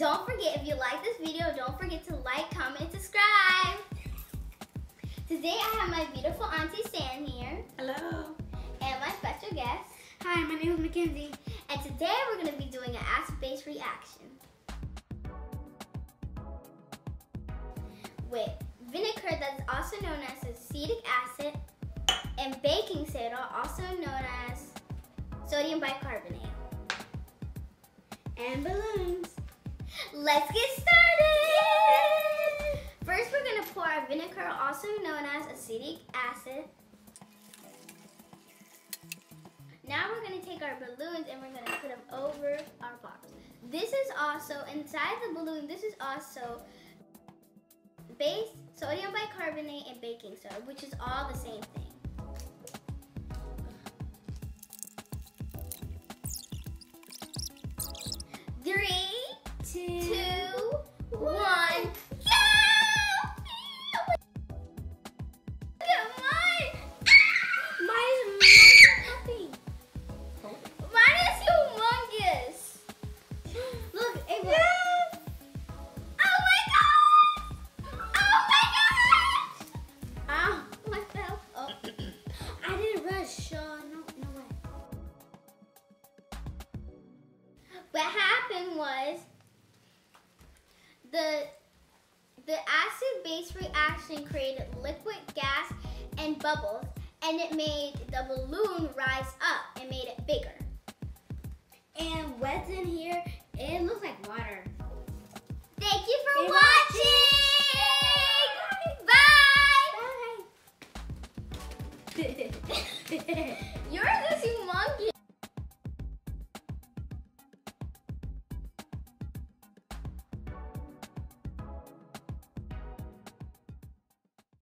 you like this video, don't forget to like, comment, and subscribe. Today I have my beautiful Auntie Sam here. Hello. And my special guest. Hi, my name is McKenzie. And today we're going to be doing an acid-base reaction. With vinegar that's also known as acetic acid and baking soda, also known as sodium bicarbonate. And balloons. Let's get started! First, we're gonna pour our vinegar, also known as acetic acid. Now we're gonna take our balloons and we're gonna put them over our box. This is also, inside the balloon, this is also base, sodium bicarbonate, and baking soda, which is all the same thing. Look, Ava. Oh my god! Oh my! Ow. I didn't rush. No, no way. What happened was the the acid base reaction created liquid gas and bubbles and it made the balloon rise up watching. Bye. Bye. Yours is humongous.